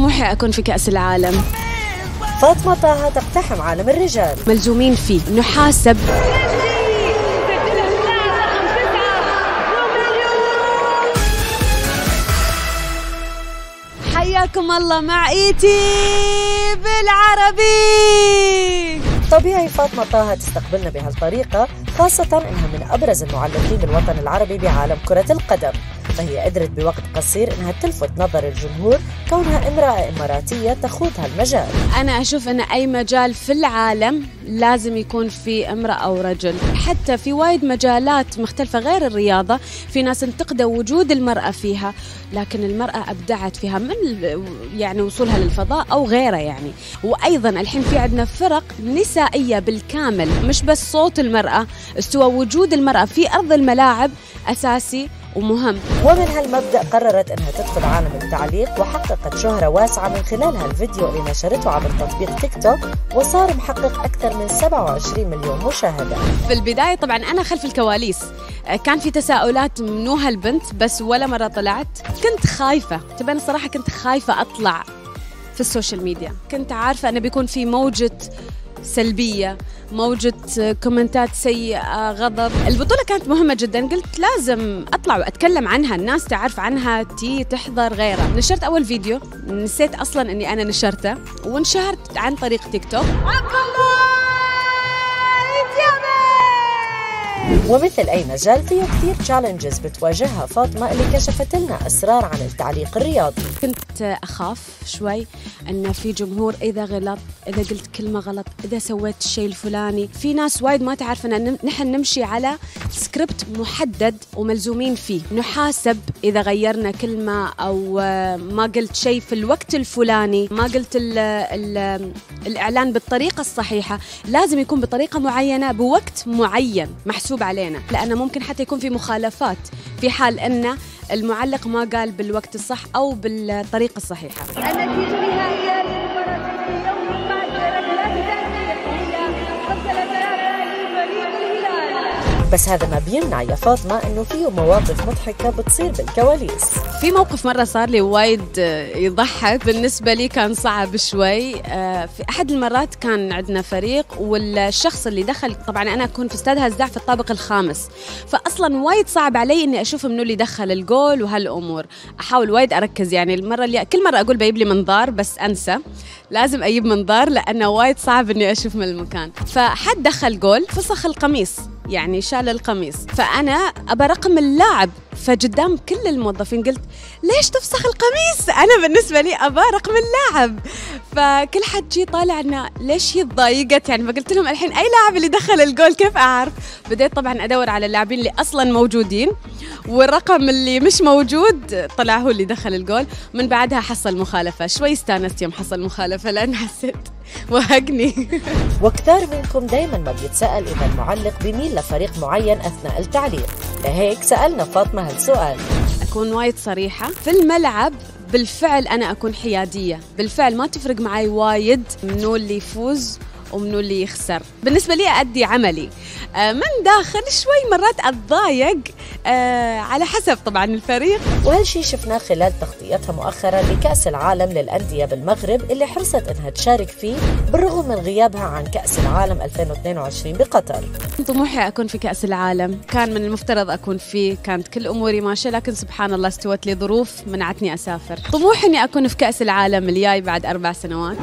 طموحي أكون في كأس العالم. فاطمة طه تقتحم عالم الرجال. ملزومين فيه نحاسب. حياكم الله مع إيتي بالعربي. طبيعي فاطمة طه تستقبلنا بهالطريقة خاصة إنها من أبرز المعلقين بالوطن العربي بعالم كرة القدم. فهي قدرت بوقت قصير إنها تلفت نظر الجمهور كونها امرأة إماراتية تخوض هالمجال أنا أشوف أن أي مجال في العالم لازم يكون في امرأة أو رجل. حتى في وايد مجالات مختلفة غير الرياضة في ناس انتقدوا وجود المرأة فيها لكن المرأة أبدعت فيها من يعني وصولها للفضاء أو غيره يعني. وأيضا الحين في عندنا فرق نسائية بالكامل مش بس صوت المرأة استوى وجود المرأة في أرض الملاعب أساسي ومهم. ومن هالمبدأ قررت أنها تدخل عالم التعليق وحققت شهرة واسعة من خلال هالفيديو اللي نشرته عبر تطبيق تيك توك وصار محقق أكثر من 27 مليون مشاهدة. في البداية طبعا أنا خلف الكواليس. كان في تساؤلات منو هالبنت بس ولا مرة طلعت. كنت خايفة. تبين الصراحة كنت خايفة أطلع في السوشيال ميديا. كنت عارفة أنه بيكون في موجة سلبية موجة comments ات سيئة غضب. البطولة كانت مهمة جدا قلت لازم أطلع وأتكلم عنها الناس تعرف عنها تي تحضر غيرها. نشرت أول فيديو نسيت أصلا أني أنا نشرته وانشهرت عن طريق تيك توك. ومثل أي مجال فيه كثير challenges بتواجهها فاطمة اللي كشفت لنا أسرار عن التعليق الرياضي. كنت أخاف شوي أن في جمهور إذا غلط إذا قلت كلمة غلط إذا سويت الشيء الفلاني. في ناس وايد ما تعرف أن نحن نمشي على سكريبت محدد وملزومين فيه. نحاسب إذا غيرنا كلمة أو ما قلت شيء في الوقت الفلاني ما قلت ال ال الإعلان بالطريقة الصحيحة. لازم يكون بطريقة معينة بوقت معين محسوب علينا. لأنه ممكن حتى يكون في مخالفات في حال أن المعلق ما قال بالوقت الصح أو بالطريقة الصحيحة. النتيجة النهائية بس هذا ما بيمنع يا فاطمة إنه فيه مواقف مضحكة بتصير بالكواليس. في موقف مرة صار لي وايد يضحك. بالنسبة لي كان صعب شوي. في أحد المرات كان عندنا فريق والشخص اللي دخل طبعا أنا أكون في استاد هزاع في الطابق الخامس. فأصلا وايد صعب علي إني أشوف منو اللي دخل الجول وهالأمور. أحاول وايد أركز يعني. المرة اللي كل مرة أقول بجيب لي منظار بس أنسى. لازم أجيب منظار لأنه وايد صعب إني أشوف من المكان. فحد دخل جول فسخ القميص. يعني شال القميص. فأنا أبى رقم اللاعب فقدام كل الموظفين قلت ليش تفسخ القميص؟ أنا بالنسبة لي أبى رقم اللاعب. فكل حد جي طالع أنه ليش هي تضايقت يعني فقلت لهم الحين أي لاعب اللي دخل الجول كيف أعرف؟ بديت طبعا أدور على اللاعبين اللي أصلا موجودين والرقم اللي مش موجود طلع هو اللي دخل الجول. من بعدها حصل مخالفة شوي استانست يوم حصل مخالفة لأن حسيت وهقني. وكثار منكم دايما ما بيتساءل إذا المعلق بيميل لفريق معين أثناء التعليق. لهيك سألنا فاطمة هالسؤال. أكون وايد صريحة في الملعب بالفعل أنا أكون حيادية. بالفعل ما تفرق معي وايد منو اللي يفوز ومنو اللي يخسر. بالنسبة لي أدي عملي. من داخل شوي مرات أتضايق على حسب طبعا الفريق. وهالشي شفناه خلال تغطيتها مؤخرا لكأس العالم للأندية بالمغرب اللي حرصت أنها تشارك فيه بالرغم من غيابها عن كأس العالم 2022 بقطر. طموحي أكون في كأس العالم. كان من المفترض أكون فيه. كانت كل أموري ماشية لكن سبحان الله استوت لي ظروف منعتني أسافر. طموحي أني أكون في كأس العالم الجاي بعد أربع سنوات.